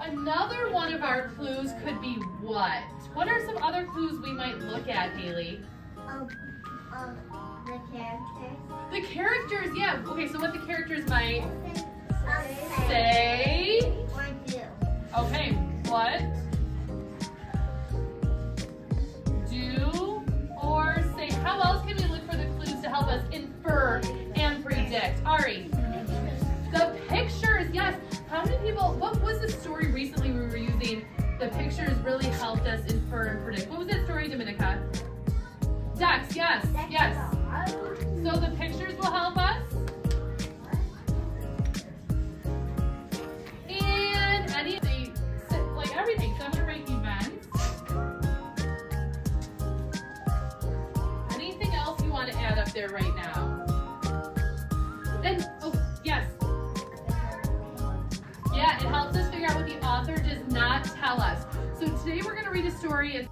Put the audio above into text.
Another one of our clues could be what? What are some other clues we might look at, Haley? Um, um, the characters. The characters, yeah. Okay, so what the characters might Um, say. Or do. Okay, what? Do or say. How else can we look for the clues to help us infer and predict? Ari, the pictures, yes. Pictures really helped us infer and predict. What was that story, Dominica? Ducks, yes, yes. So the pictures will help us. And any they like everything. So I'm gonna write events. Anything else you want to add up there right now? Today we're gonna read a story.